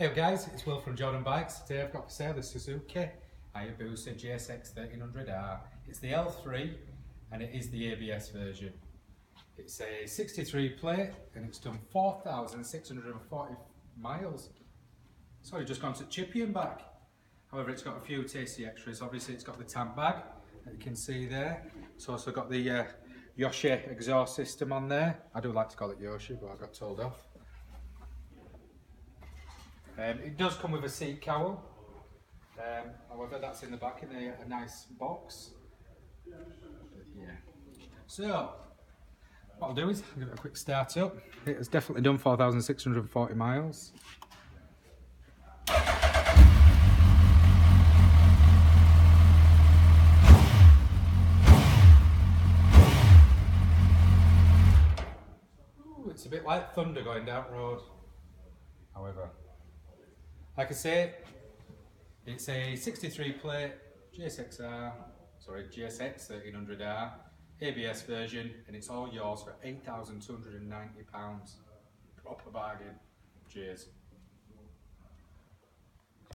Hey guys, it's Will from Jordan Bikes. Today I've got for sale the Suzuki Hayabusa GSX 1300R. It's the L3 and it is the ABS version. It's a 63 plate and it's done 4,640 miles. Sorry, just gone to Chippy and back. However, it's got a few tasty extras. Obviously, it's got the tank bag that you can see there. It's also got the uh, Yoshi exhaust system on there. I do like to call it Yoshi, but I got told off. Um, it does come with a seat cowl. Um, however, that's in the back in a, a nice box. Yeah. So, what I'll do is give it a quick start up. It has definitely done 4,640 miles. Ooh, it's a bit like thunder going down road. However, like I say, it's a 63 plate GSXR, sorry, GSX 1300R ABS version, and it's all yours for £8,290. Proper bargain. Cheers.